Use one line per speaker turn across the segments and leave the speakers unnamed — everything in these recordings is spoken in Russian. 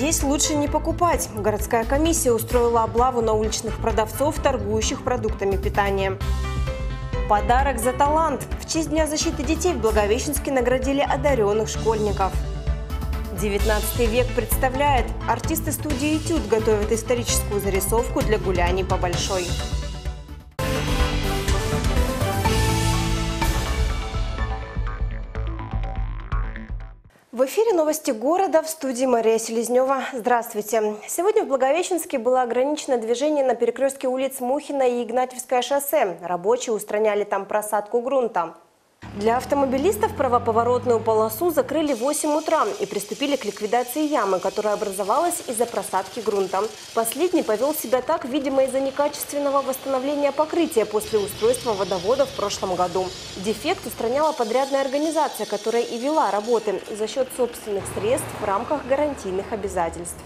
Здесь лучше не покупать. Городская комиссия устроила облаву на уличных продавцов, торгующих продуктами питания. Подарок за талант. В честь Дня защиты детей в Благовещенске наградили одаренных школьников. 19 век представляет. Артисты студии «Этюд» готовят историческую зарисовку для гуляний по Большой. В эфире новости города в студии Мария Селезнева. Здравствуйте. Сегодня в Благовещенске было ограничено движение на перекрестке улиц Мухина и Игнатьевское шоссе. Рабочие устраняли там просадку грунта. Для автомобилистов правоповоротную полосу закрыли в 8 утра и приступили к ликвидации ямы, которая образовалась из-за просадки грунта. Последний повел себя так, видимо, из-за некачественного восстановления покрытия после устройства водовода в прошлом году. Дефект устраняла подрядная организация, которая и вела работы за счет собственных средств в рамках гарантийных обязательств.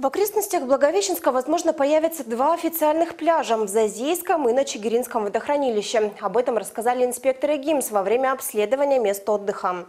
В окрестностях Благовещенска, возможно, появятся два официальных пляжа в Зазейском и на Чигиринском водохранилище. Об этом рассказали инспекторы ГИМС во время обследования мест отдыха.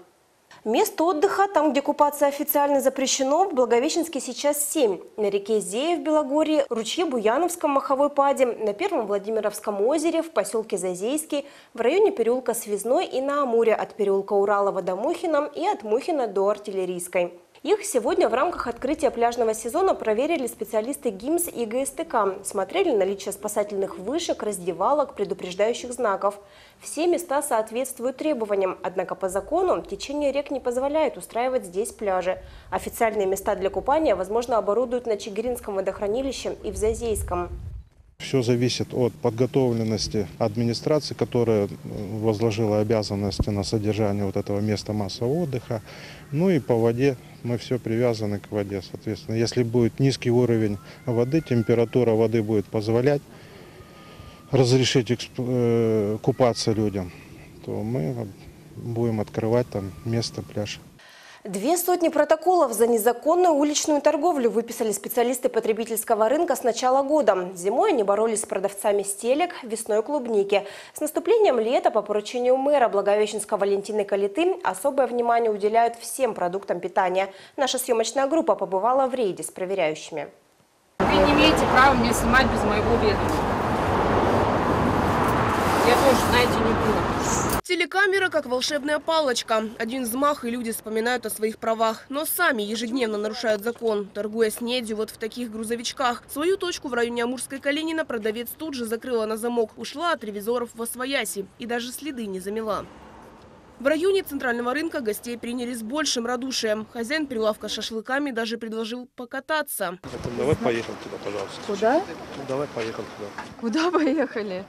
Мест отдыха, там, где купаться официально запрещено, в Благовещенске сейчас семь. На реке Зея в Белогорье, ручье Буяновском Маховой Паде, на Первом Владимировском озере, в поселке Зазейский, в районе переулка Связной и на Амуре от переулка Уралова до Мухина и от Мухина до Артиллерийской. Их сегодня в рамках открытия пляжного сезона проверили специалисты ГИМС и ГСТК. Смотрели наличие спасательных вышек, раздевалок, предупреждающих знаков. Все места соответствуют требованиям, однако по закону течение рек не позволяет устраивать здесь пляжи. Официальные места для купания, возможно, оборудуют на Чигиринском водохранилище и в Зазейском.
Все зависит от подготовленности администрации, которая возложила обязанности на содержание вот этого места массового отдыха. Ну и по воде мы все привязаны к воде, соответственно. Если будет низкий уровень воды, температура воды будет позволять разрешить э, купаться людям, то мы будем открывать там место пляж.
Две сотни протоколов за незаконную уличную торговлю выписали специалисты потребительского рынка с начала года. Зимой они боролись с продавцами стелек, весной клубники. С наступлением лета по поручению мэра Благовещенска Валентины Калиты особое внимание уделяют всем продуктам питания. Наша съемочная группа побывала в рейде с проверяющими.
Вы не имеете права меня снимать без моего ведома. Я тоже, знаете, не буду.
Телекамера как волшебная палочка. Один взмах, и люди вспоминают о своих правах. Но сами ежедневно нарушают закон, торгуя снедью вот в таких грузовичках. Свою точку в районе Амурской Калинина продавец тут же закрыла на замок. Ушла от ревизоров во свояси и даже следы не замела. В районе центрального рынка гостей приняли с большим радушием. Хозяин прилавка с шашлыками даже предложил покататься.
Давай поехали туда, пожалуйста.
Куда?
Давай поехали туда.
Куда поехали?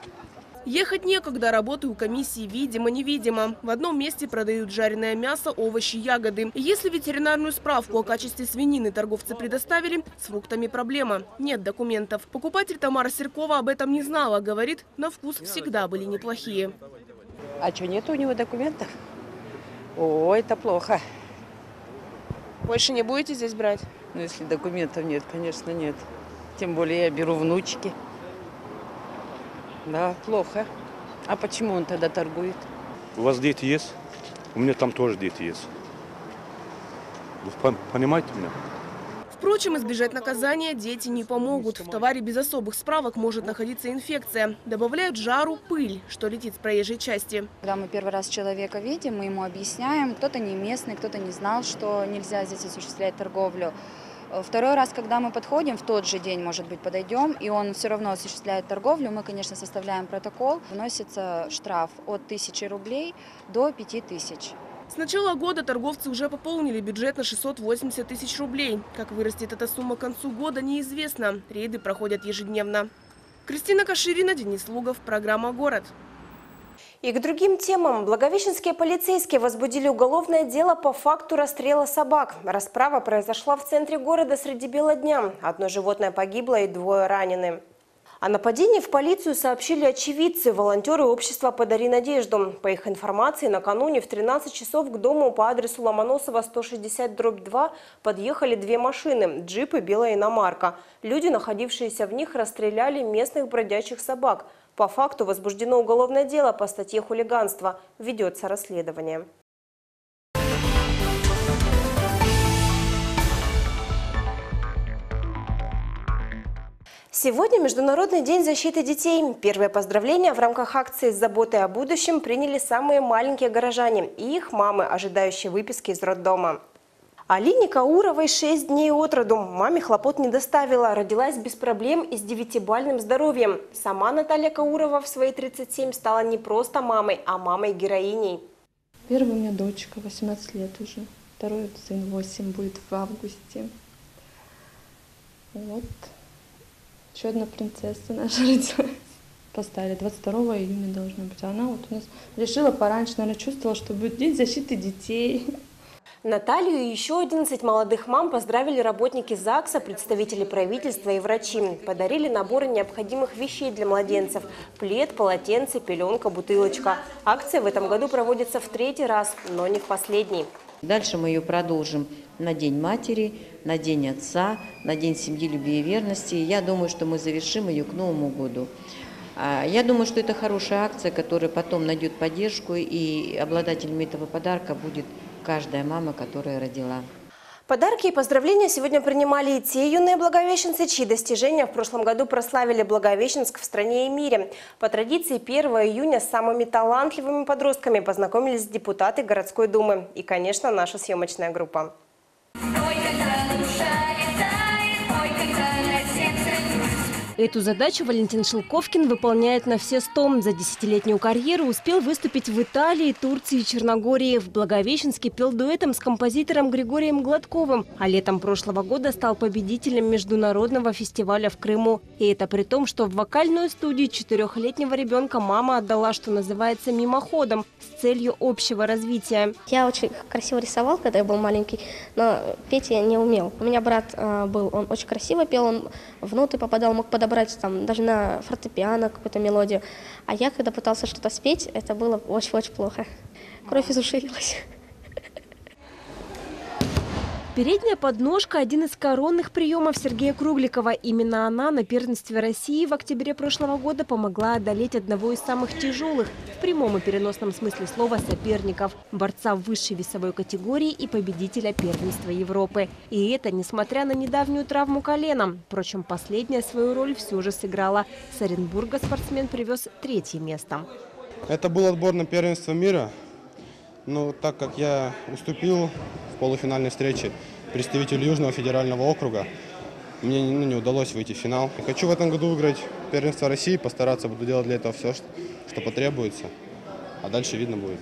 Ехать некогда, работы у комиссии видимо-невидимо. В одном месте продают жареное мясо, овощи, ягоды. Если ветеринарную справку о качестве свинины торговцы предоставили, с фруктами проблема. Нет документов. Покупатель Тамара Серкова об этом не знала. Говорит, на вкус всегда были неплохие.
А что, нет у него документов? О, это плохо.
Больше не будете здесь брать?
Ну, если документов нет, конечно, нет. Тем более я беру внучки. Да, плохо. А почему он тогда торгует?
У вас дети есть? У меня там тоже дети есть. Вы понимаете меня?
Впрочем, избежать наказания дети не помогут. В товаре без особых справок может находиться инфекция. Добавляют жару пыль, что летит с проезжей части.
Когда мы первый раз человека видим, мы ему объясняем, кто-то не местный, кто-то не знал, что нельзя здесь осуществлять торговлю. Второй раз, когда мы подходим, в тот же день, может быть, подойдем, и он все равно осуществляет торговлю, мы, конечно, составляем протокол. Вносится штраф от 1000 рублей до 5000.
С начала года торговцы уже пополнили бюджет на 680 тысяч рублей. Как вырастет эта сумма к концу года, неизвестно. Рейды проходят ежедневно. Кристина Каширина, Денис Лугов, программа «Город».
И к другим темам. Благовещенские полицейские возбудили уголовное дело по факту расстрела собак. Расправа произошла в центре города среди бела дня. Одно животное погибло и двое ранены. О нападении в полицию сообщили очевидцы, волонтеры общества «Подари надежду». По их информации, накануне в 13 часов к дому по адресу Ломоносова 160-2 подъехали две машины – джип и белая иномарка. Люди, находившиеся в них, расстреляли местных бродячих собак – по факту возбуждено уголовное дело по статье хулиганства. Ведется расследование. Сегодня Международный день защиты детей. Первое поздравление в рамках акции «С заботой о будущем» приняли самые маленькие горожане и их мамы, ожидающие выписки из роддома. Алине Кауровой 6 дней от роду. Маме хлопот не доставила. Родилась без проблем и с девятибальным здоровьем. Сама Наталья Каурова в свои 37 стала не просто мамой, а мамой-героиней.
Первая у меня дочка, 18 лет уже. Второй сын 8 будет в августе. Вот. Еще одна принцесса наша родилась. Поставили 22 июня должна быть. А она вот у нас решила пораньше, наверное, чувствовала, что будет день защиты детей.
Наталью и еще 11 молодых мам поздравили работники ЗАГСа, представители правительства и врачи. Подарили наборы необходимых вещей для младенцев – плед, полотенце, пеленка, бутылочка. Акция в этом году проводится в третий раз, но не в последний.
Дальше мы ее продолжим на День матери, на День отца, на День семьи, любви и верности. Я думаю, что мы завершим ее к Новому году. А, я думаю, что это хорошая акция, которая потом найдет поддержку, и обладателем этого подарка будет каждая мама, которая родила.
Подарки и поздравления сегодня принимали и те юные благовещенцы, чьи достижения в прошлом году прославили Благовещенск в стране и мире. По традиции 1 июня с самыми талантливыми подростками познакомились депутаты городской думы и, конечно, наша съемочная группа. Эту задачу Валентин Шелковкин выполняет на все сто. За десятилетнюю карьеру успел выступить в Италии, Турции и Черногории. В Благовещенске пел дуэтом с композитором Григорием Гладковым, а летом прошлого года стал победителем международного фестиваля в Крыму. И это при том, что в вокальную студию четырехлетнего ребенка мама отдала, что называется, мимоходом, с целью общего развития.
Я очень красиво рисовал, когда я был маленький, но петь я не умел. У меня брат э, был, он очень красиво пел, он в ноты попадал, мог подобрать подобрать там даже на фортепиано какую-то мелодию. А я, когда пытался что-то спеть, это было очень-очень плохо. Кровь изушилась.
Передняя подножка – один из коронных приемов Сергея Кругликова. Именно она на первенстве России в октябре прошлого года помогла одолеть одного из самых тяжелых, в прямом и переносном смысле слова, соперников – борца высшей весовой категории и победителя первенства Европы. И это несмотря на недавнюю травму колена. Впрочем, последняя свою роль все же сыграла. С Оренбурга спортсмен привез третье место.
Это был отбор на первенство мира. Но так как я уступил полуфинальной встрече представителю Южного федерального округа. Мне ну, не удалось выйти в финал. Хочу в этом году выиграть первенство России, постараться буду делать для этого все, что потребуется, а дальше видно будет.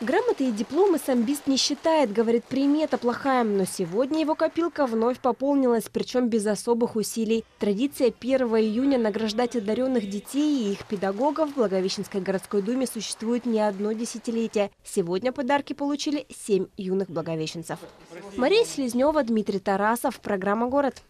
Грамоты и дипломы самбист не считает, говорит, примета плохая. Но сегодня его копилка вновь пополнилась, причем без особых усилий. Традиция 1 июня награждать одаренных детей и их педагогов в Благовещенской городской думе существует не одно десятилетие. Сегодня подарки получили семь юных благовещенцев. Мария Селезнева, Дмитрий Тарасов. Программа «Город».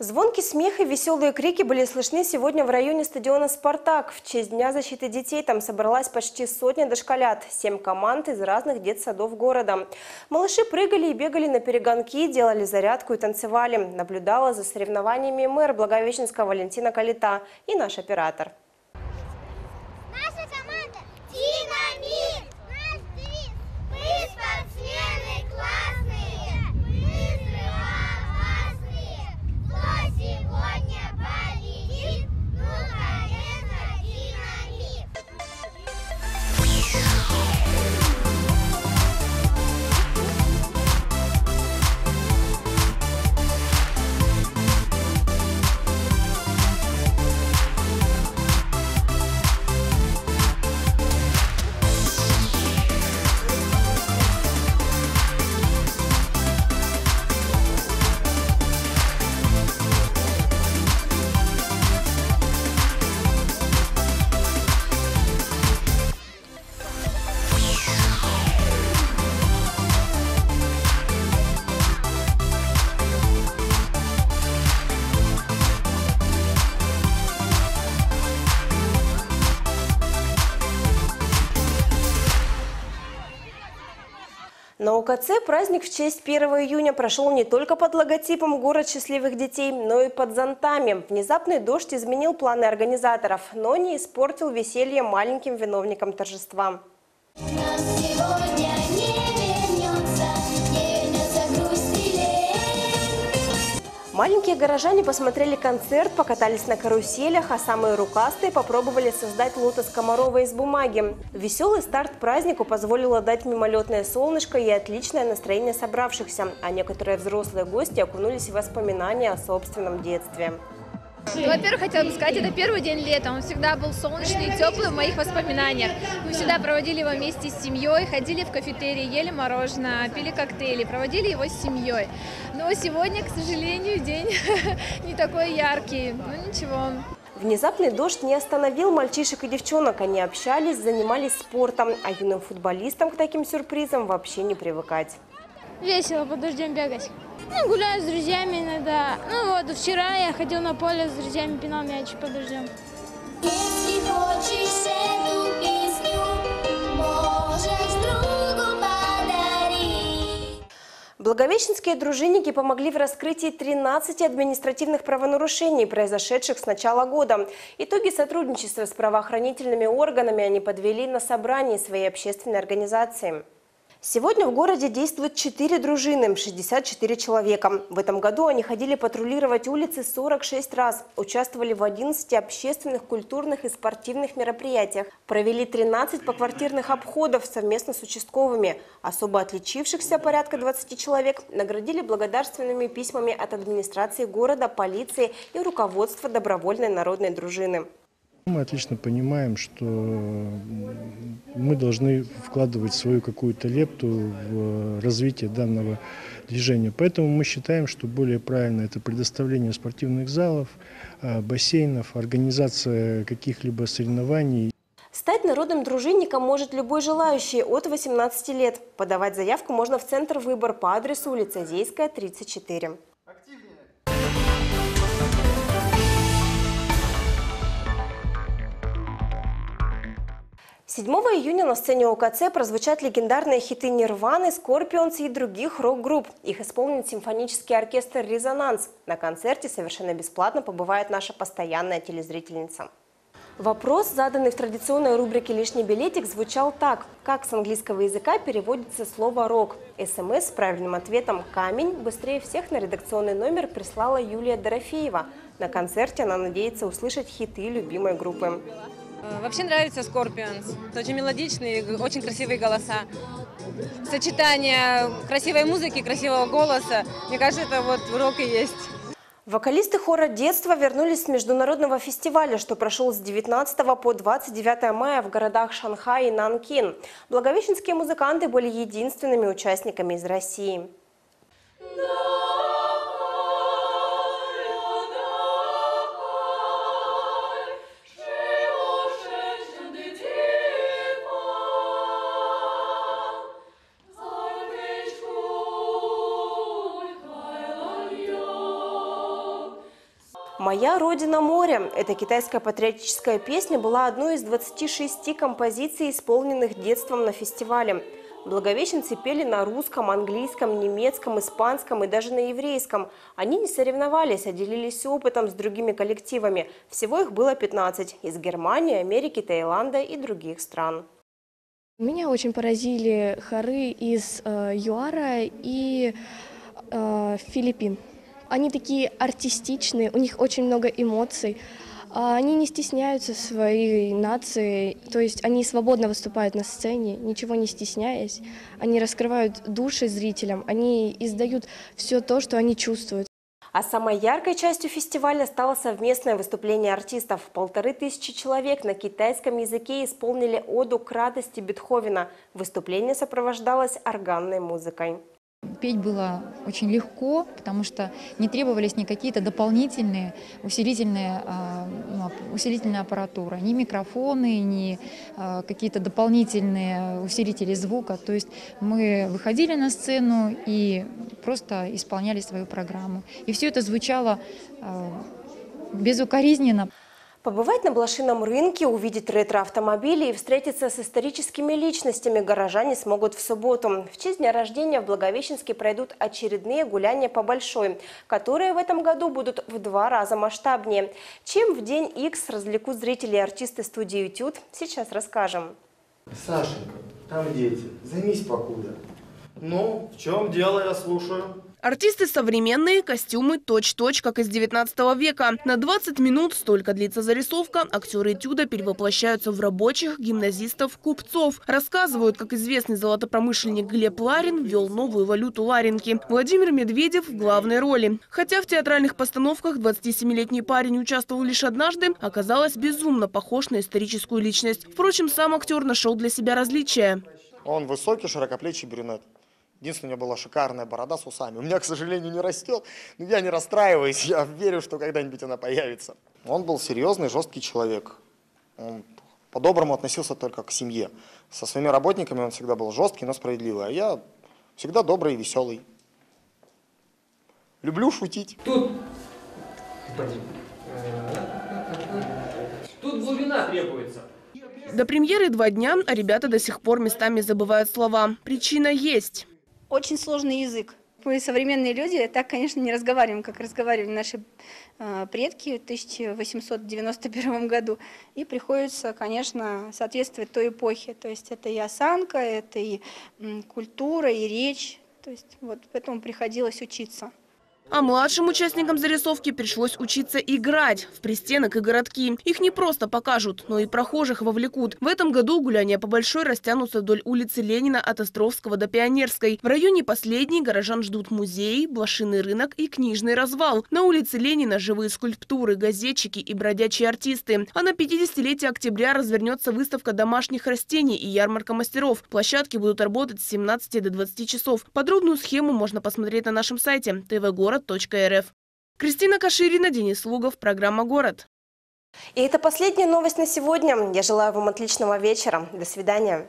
Звонки смех и веселые крики были слышны сегодня в районе стадиона «Спартак». В честь Дня защиты детей там собралась почти сотня дошколят, семь команд из разных детсадов города. Малыши прыгали и бегали на перегонки, делали зарядку и танцевали. Наблюдала за соревнованиями мэр Благовещенска Валентина Калита и наш оператор. На УКЦ праздник в честь 1 июня прошел не только под логотипом «Город счастливых детей», но и под зонтами. Внезапный дождь изменил планы организаторов, но не испортил веселье маленьким виновникам торжества. Маленькие горожане посмотрели концерт, покатались на каруселях, а самые рукастые попробовали создать лотос Комарова из бумаги. Веселый старт празднику позволило дать мимолетное солнышко и отличное настроение собравшихся, а некоторые взрослые гости окунулись в воспоминания о собственном детстве.
Ну, во-первых, хотела бы сказать, это первый день лета. Он всегда был солнечный и теплый в моих воспоминаниях. Мы всегда проводили его вместе с семьей, ходили в кафетерии, ели мороженое, пили коктейли, проводили его с семьей. Но сегодня, к сожалению, день не такой яркий. Ну ничего.
Внезапный дождь не остановил мальчишек и девчонок. Они общались, занимались спортом, а юным футболистам к таким сюрпризам вообще не привыкать.
Весело под дождем бегать. Ну, гуляю с друзьями иногда. Ну вот, вчера я ходил на поле с друзьями, пинал мяч под дождем.
Если хочешь эту песню, можешь другу подарить.
Благовещенские дружинники помогли в раскрытии 13 административных правонарушений, произошедших с начала года. Итоги сотрудничества с правоохранительными органами они подвели на собрании своей общественной организации. Сегодня в городе действуют 4 дружины, 64 человека. В этом году они ходили патрулировать улицы 46 раз, участвовали в 11 общественных, культурных и спортивных мероприятиях, провели 13 поквартирных обходов совместно с участковыми. Особо отличившихся порядка 20 человек наградили благодарственными письмами от администрации города, полиции и руководства добровольной народной дружины.
Мы отлично понимаем, что мы должны вкладывать свою какую-то лепту в развитие данного движения. Поэтому мы считаем, что более правильно это предоставление спортивных залов, э, бассейнов, организация каких-либо соревнований.
Стать народным дружинником может любой желающий от 18 лет. Подавать заявку можно в Центр «Выбор» по адресу улица Зейская, 34. 7 июня на сцене ОКЦ прозвучат легендарные хиты «Нирваны», «Скорпионс» и других рок-групп. Их исполнит симфонический оркестр «Резонанс». На концерте совершенно бесплатно побывает наша постоянная телезрительница. Вопрос, заданный в традиционной рубрике «Лишний билетик», звучал так. Как с английского языка переводится слово «рок»? СМС с правильным ответом «камень» быстрее всех на редакционный номер прислала Юлия Дорофеева. На концерте она надеется услышать хиты любимой группы.
Э, Вообще нравится Scorpions. Это очень мелодичные, очень красивые голоса. Сочетание красивой музыки, красивого голоса. Мне кажется, это вот рок и есть.
Вокалисты хора детства вернулись с международного фестиваля, что прошел с 19 по 29 мая в городах Шанхай и Нанкин. Благовещенские музыканты были единственными участниками из России. «Моя родина море» – эта китайская патриотическая песня была одной из 26 композиций, исполненных детством на фестивале. Благовещенцы пели на русском, английском, немецком, испанском и даже на еврейском. Они не соревновались, а делились опытом с другими коллективами. Всего их было 15 – из Германии, Америки, Таиланда и других стран.
Меня очень поразили хоры из э, ЮАРа и э, Филиппин. Они такие артистичные, у них очень много эмоций. А Они не стесняются своей нации, то есть они свободно выступают на сцене, ничего не стесняясь. Они раскрывают души зрителям, они издают все то, что они чувствуют.
А самой яркой частью фестиваля стало совместное выступление артистов. Полторы тысячи человек на китайском языке исполнили оду к радости Бетховена. Выступление сопровождалось органной музыкой.
Петь было очень легко, потому что не требовались ни какие-то дополнительные усилительные, а, ну, ап- усилительная аппаратура, ни микрофоны, ни а, какие-то дополнительные усилители звука. То есть мы выходили на сцену и просто исполняли свою программу. И все это звучало а, безукоризненно.
Побывать на блошином рынке, увидеть ретро-автомобили и встретиться с историческими личностями горожане смогут в субботу. В честь дня рождения в Благовещенске пройдут очередные гуляния по Большой, которые в этом году будут в два раза масштабнее. Чем в день X развлекут зрители и артисты студии «Этюд», сейчас расскажем.
Сашенька, там дети, займись покуда. Ну, в чем дело, я слушаю.
Артисты современные, костюмы точь-точь, как из 19 века. На 20 минут столько длится зарисовка. Актеры этюда перевоплощаются в рабочих, гимназистов, купцов. Рассказывают, как известный золотопромышленник Глеб Ларин ввел новую валюту ларинки. Владимир Медведев в главной роли. Хотя в театральных постановках 27-летний парень участвовал лишь однажды, оказалось безумно похож на историческую личность. Впрочем, сам актер нашел для себя различия.
Он высокий, широкоплечий брюнет. Единственное, у него была шикарная борода с усами. У меня, к сожалению, не растет. Но я не расстраиваюсь, я верю, что когда-нибудь она появится. Он был серьезный, жесткий человек. Он по-доброму относился только к семье. Со своими работниками он всегда был жесткий, но справедливый. А я всегда добрый и веселый. Люблю шутить.
Тут, тут глубина требуется.
До премьеры два дня, а ребята до сих пор местами забывают слова. Причина есть.
Очень сложный язык. Мы современные люди так, конечно, не разговариваем, как разговаривали наши э, предки в 1891 году. И приходится, конечно, соответствовать той эпохе. То есть это и осанка, это и культура, и речь. То есть вот поэтому приходилось учиться.
А младшим участникам зарисовки пришлось учиться играть в пристенок и городки. Их не просто покажут, но и прохожих вовлекут. В этом году гуляния по Большой растянутся вдоль улицы Ленина от Островского до Пионерской. В районе последней горожан ждут музей, блошиный рынок и книжный развал. На улице Ленина живые скульптуры, газетчики и бродячие артисты. А на 50-летие октября развернется выставка домашних растений и ярмарка мастеров. Площадки будут работать с 17 до 20 часов. Подробную схему можно посмотреть на нашем сайте tvgorod.рф. Кристина Каширина, Денис Лугов, программа «Город».
И это последняя новость на сегодня. Я желаю вам отличного вечера. До свидания.